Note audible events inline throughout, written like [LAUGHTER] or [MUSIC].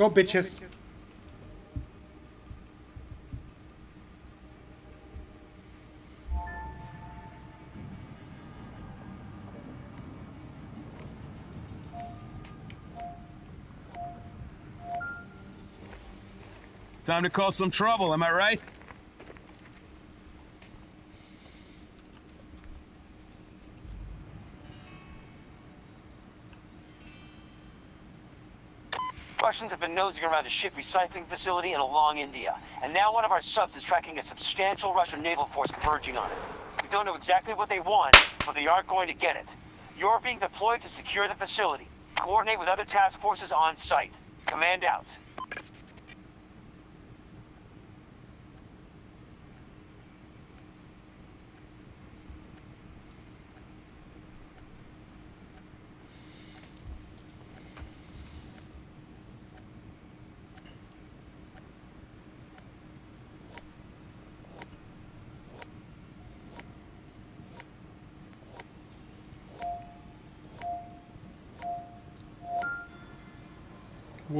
go, bitches. Time to cause some trouble, am I right? Russians have been nosing around a ship recycling facility in Alang, India. And now one of our subs is tracking a substantial Russian naval force converging on it. We don't know exactly what they want, but they aren't going to get it. You're being deployed to secure the facility. Coordinate with other task forces on site. Command out.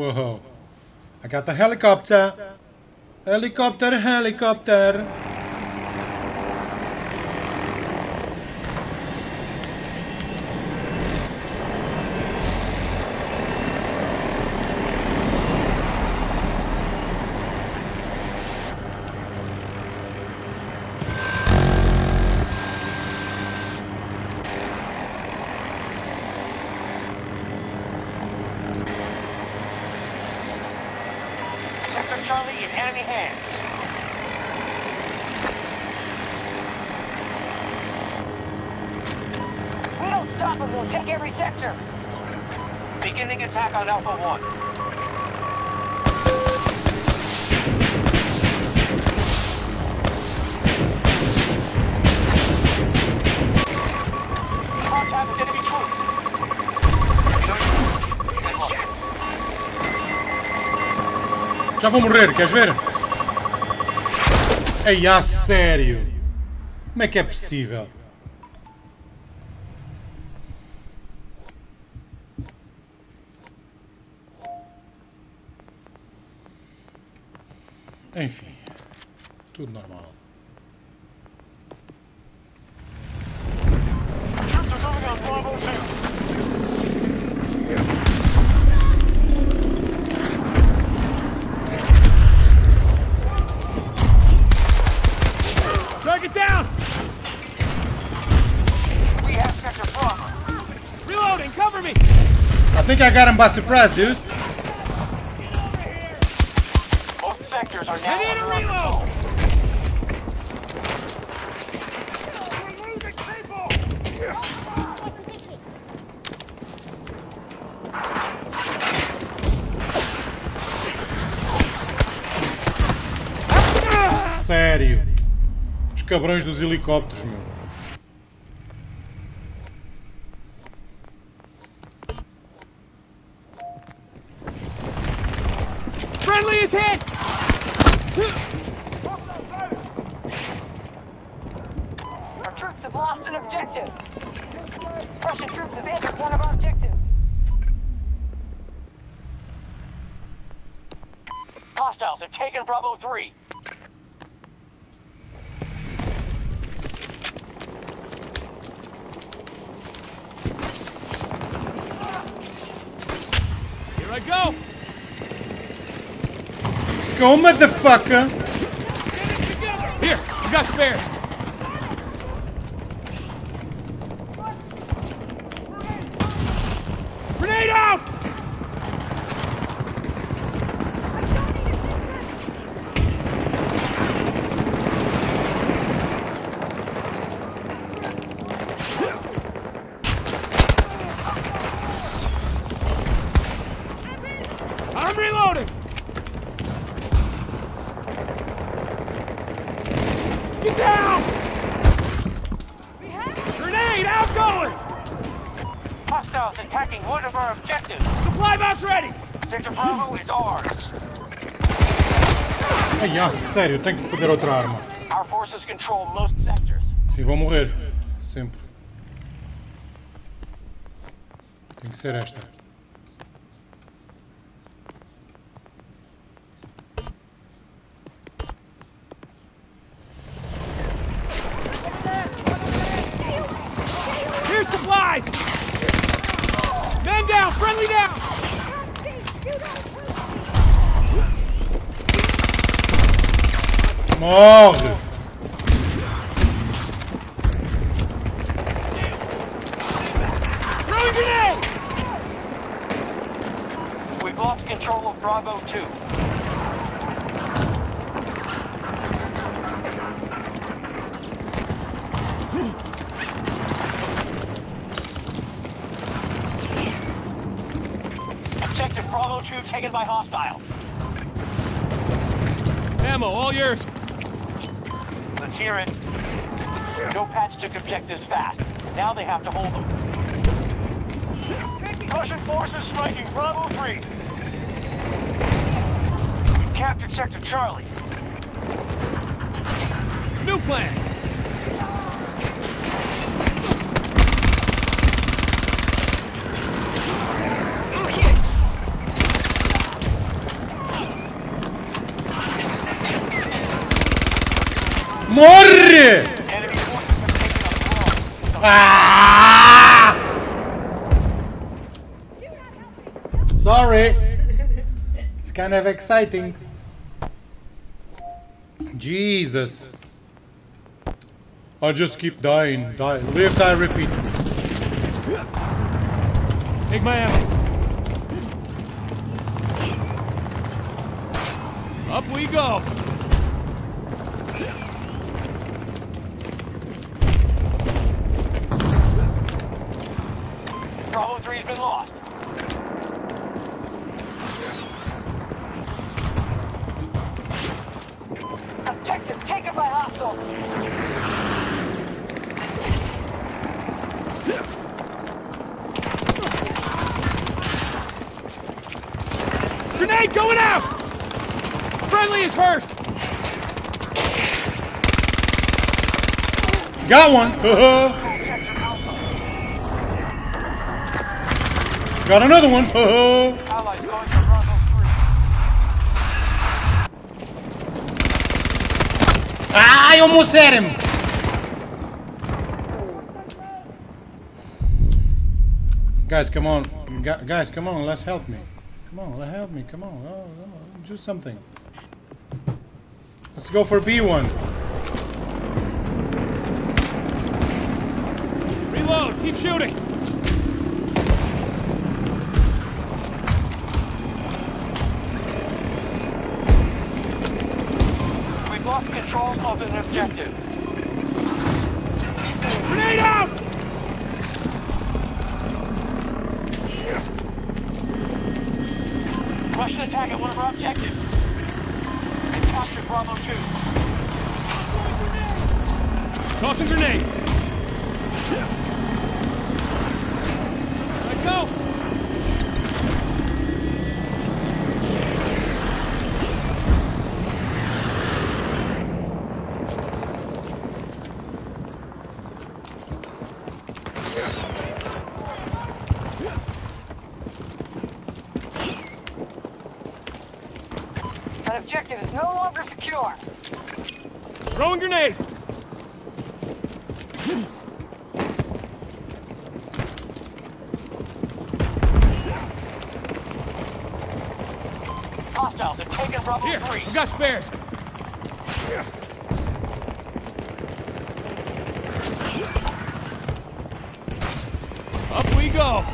Whoa. I got the helicopter. Helicopter, helicopter. Beginning attack on Alpha 1. Contact with enemy troops. Já vou morrer, queres ver? Ei, a sério? Como é que é possível? Enfim, tudo normal. Troops are moving on Bravo 2. Target down! We have Sector Bravo. Reloading, cover me! I think I got him by surprise, dude. Most sectors are now I need a under our reload. control. Sério. Os cabrões dos helicópteros, meu. Friendly is hit! Our troops have lost an objective. Russian troops have entered one of our objectives. Hostiles have taken Bravo 3. Here I go! Let's go, motherfucker! Here, you got spares. Attacking one of our objectives. Supply box ready! Sector Bravo is ours. Ai, a sério, tenho que pegar outra arma. Our forces control most sectors. Sim, vou morrer. Sempre. Tem que ser esta. Grenade! We've lost control of Bravo 2. Objective Bravo 2 taken by hostiles. Ammo, all yours. Let's hear it. Joe Patch took objectives fast. Now they have to hold them. Russian forces striking Bravo 3. We captured Sector Charlie. New plan. Morre! Enemy forces have taken a Ah! Kind of exciting. Jesus. I just keep dying. Die. Live, die, repeat. Take my ammo. Up we go. Bravo 3's been lost. Objective taken by hostile. Grenade going out! Friendly is hurt! Got one. [LAUGHS] Got another one. Allies going to Bravo 3. Ah, I almost had him. Guys, come on. Guys, come on. Let's help me. Come on, help me. Come on. Oh, oh, do something. Let's go for B1. Reload, keep shooting! We've lost control of an objective. Grenade out! Attack at one of our objectives. We captured Bravo 2. Tossing grenade! Let go! Objective is no longer secure. Throwing grenade! Hostiles have taken Bravo Here, 3. we got spares. Up we go.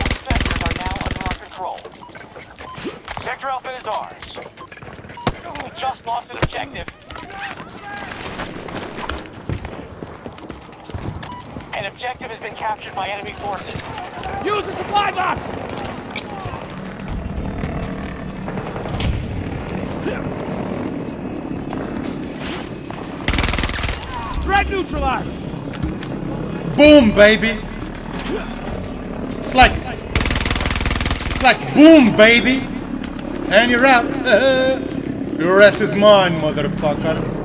Both sectors are now under our control. Sector Alpha is ours. We just lost an objective. An objective has been captured by enemy forces. Use the supply box! Threat neutralized! Boom, baby. It's like, it's like boom, baby. And you're out. [LAUGHS] Your ass is mine, motherfucker.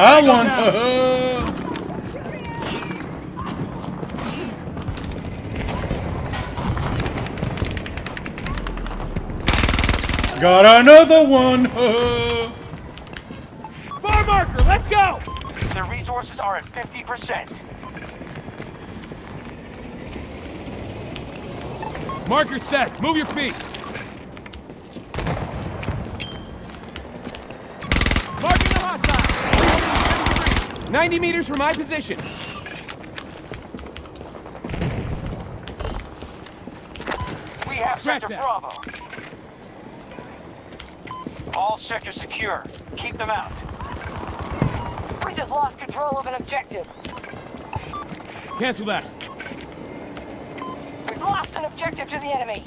Got Go one. [LAUGHS] Got another one. [LAUGHS] Far marker, let's go! The resources are at 50%. Marker set, move your feet. Marking the hostile. 90 meters from my position. We have Scratch Sector that. Bravo. All sectors secure. Keep them out. We just lost control of an objective. Cancel that. We've lost an objective to the enemy.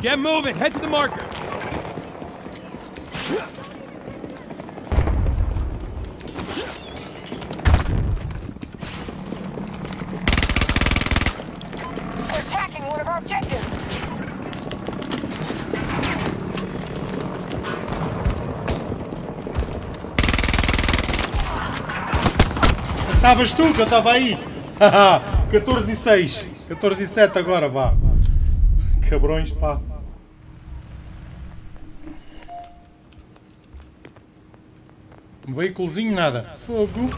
Get moving, head to the marker. One of our objectives. Pensavas tu que eu estava aí? [LAUGHS] 14 e 6. 14 e 7 agora, vá. Cabrões, pá. Um veículozinho, nada. Fogo.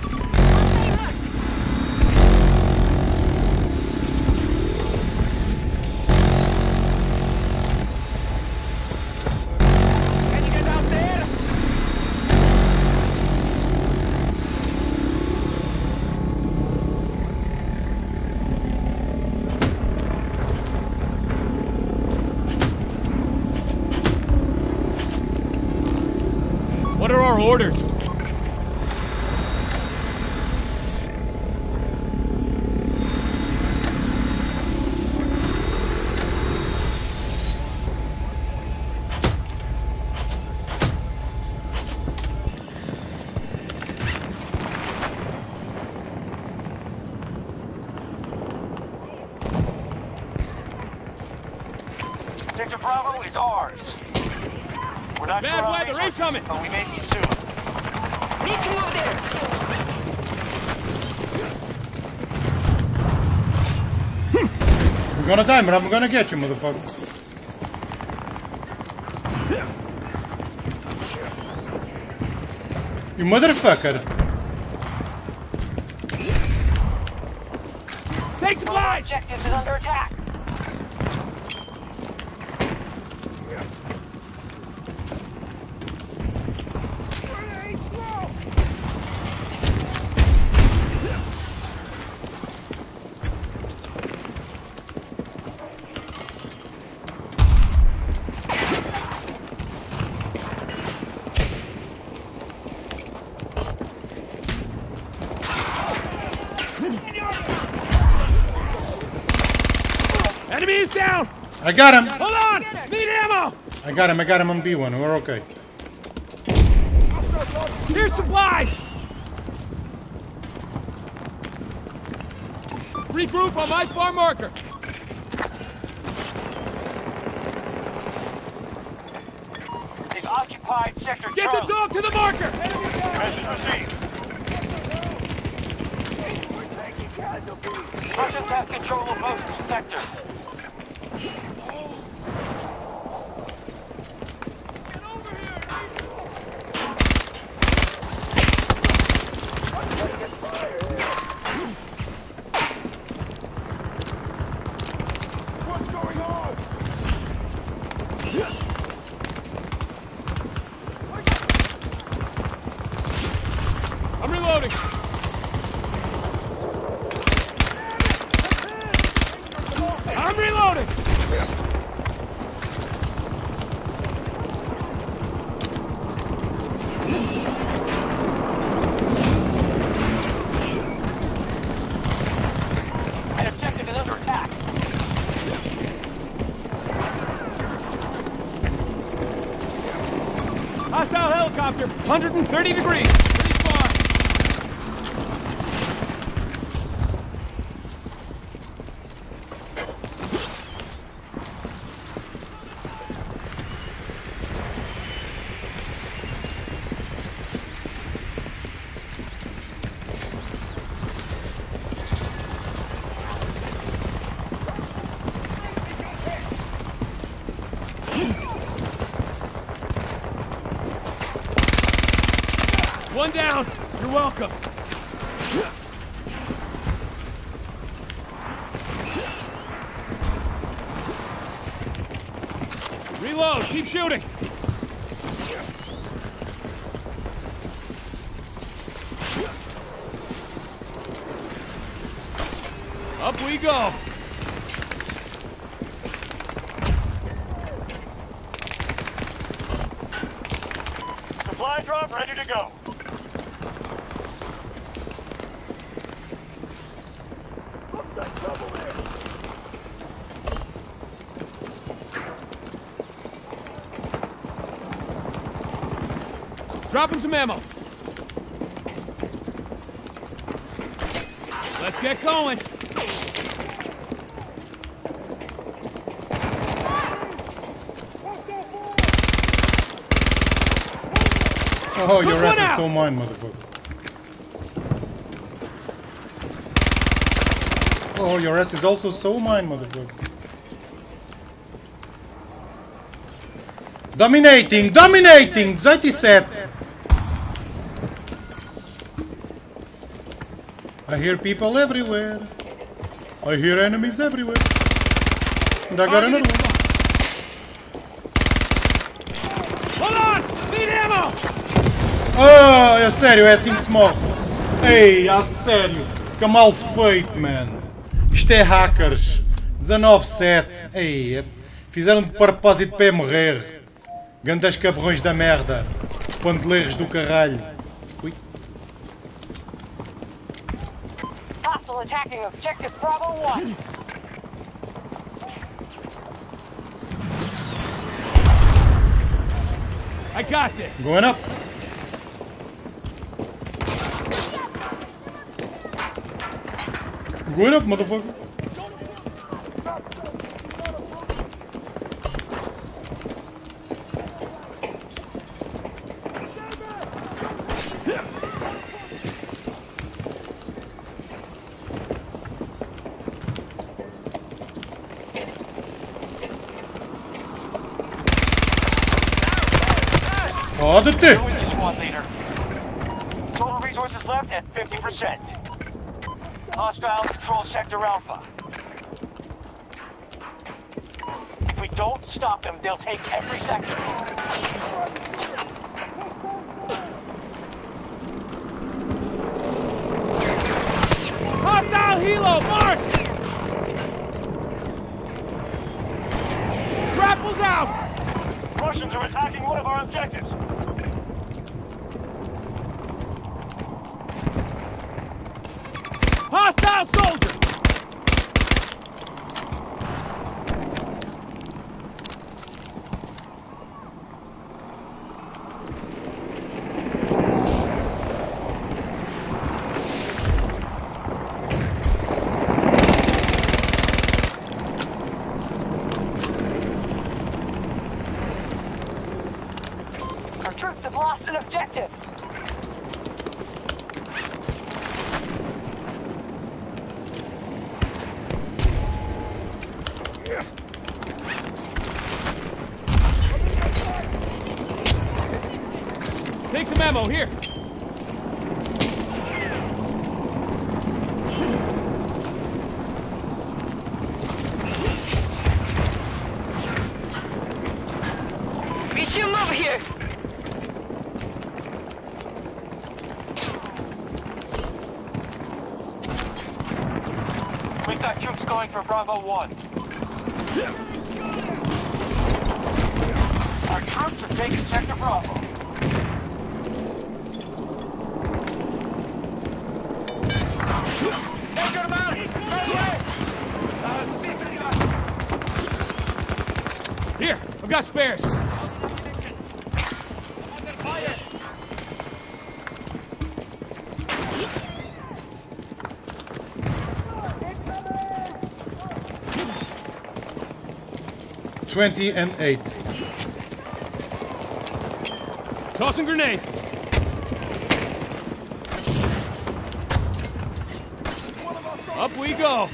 Our orders? Sector Bravo is ours. We're not Bad sure how weather, resources, incoming. But we may be soon. Need to move there. I'm gonna but I'm gonna get you, motherfucker. You motherfucker. Take One supplies! objectives is under attack. Enemy is down! I got him. Hold on! Need ammo! I got him. I got him on B1. We're okay. Here's supplies! Regroup on my far marker. They've occupied Sector Get the dog to the marker! Message received. Russians have control of most sectors. I'm reloading. I'm reloading. An objective is under attack. Hostile helicopter, 130 degrees. Pretty far. One down. You're welcome. Reload. Keep shooting. Up we go. Supply drop ready to go. Dropping some ammo. Let's get going. Oh, your ass is so mine, motherfucker. Oh, your ass is also so mine, motherfucker. Dominating, dominating, 27. I hear people everywhere. I hear enemies everywhere. And I got another one. Hold on! Need ammo! Oh, é sério, é assim que se morre. Ei, a sério. Que mal feito, man. Isto é hackers. 19-7. Ei, é- fizeram de propósito para morrer. Gandas cabrões da merda. Pandeleiros do caralho. Attacking objective Bravo 1. I got this. Going up. Going up, motherfucker. Fodete! Go with you, squad leader. Total resources left at 50%. Hostile control sector Alpha. If we don't stop them, they'll take every sector. Hostile helo, mark! Grapples out! Russians are attacking one of our objectives. Hostile soldier! Our troops have lost an objective. Take some ammo, here. Here, I've got spares. Twenty and eight. Tossing grenade. Up we go.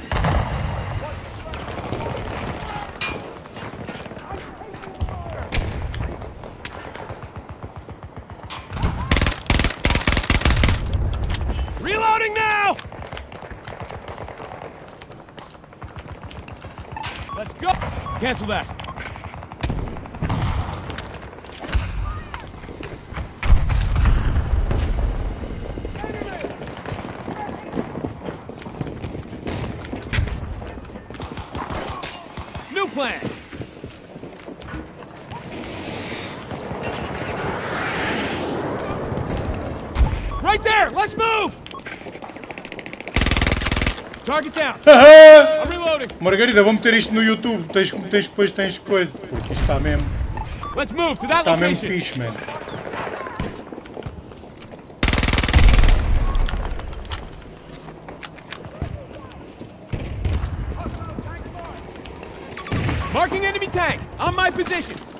Cancel that. New plan. Right there. Let's move. Target down. [LAUGHS] Margarida, vou meter isto no YouTube. Tens, tens, depois tens coisa. Porque isto está mesmo, está mesmo fixe, man. Marking enemy tank. On my position.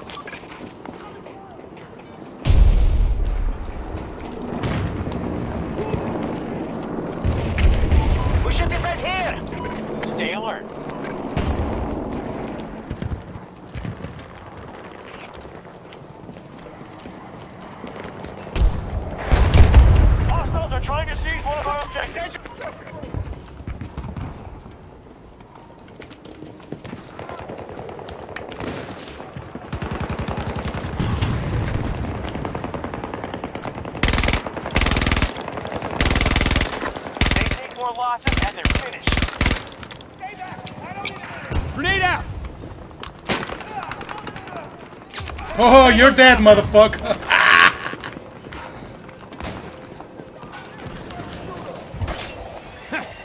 You're dead, motherfucker. [LAUGHS]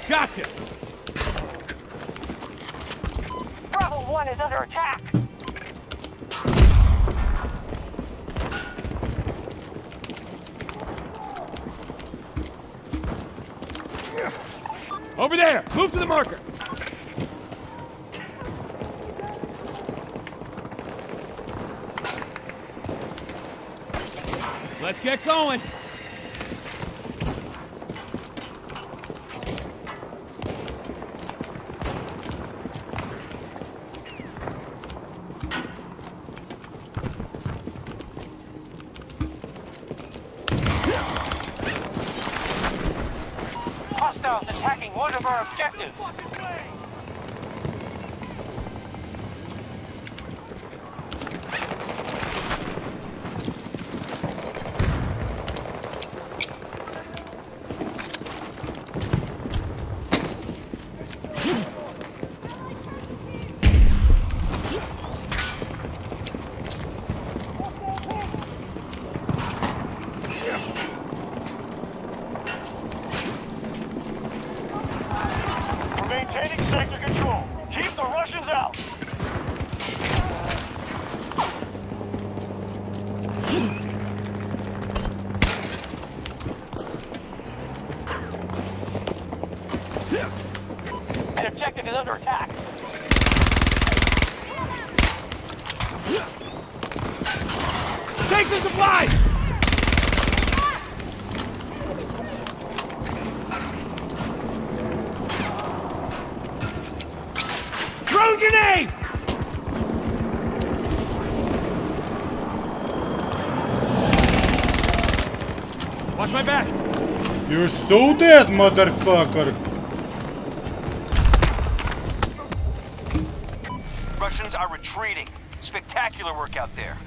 Gotcha. Bravo 1 is under attack. Over there. Move to the marker. Let's get going. Hostiles attacking one of our objectives. Objective is under attack. Take the supplies. Throw grenade. Watch my back. You're so dead, motherfucker. Out there.